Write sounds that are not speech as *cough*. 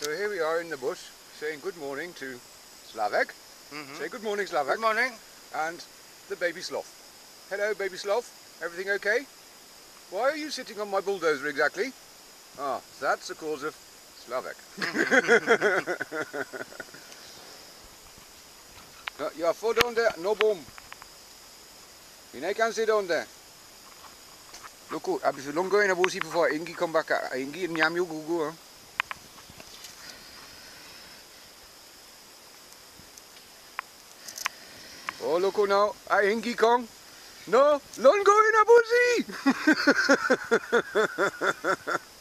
So here we are in the bush saying good morning to Slavek. Mm -hmm. Say good morning, Slavek. Good morning. And the baby sloth. Hello, baby sloth. Everything okay? Why are you sitting on my bulldozer exactly? Ah, that's the cause of Slavek. you are full down there, no boom. You can sit down there. Look, abis we long going abusi before Ingi come back. Ingi nyam you gugu. Oh, look now. Ah, I Ingi Kong. No, don't go in a buzi. *laughs*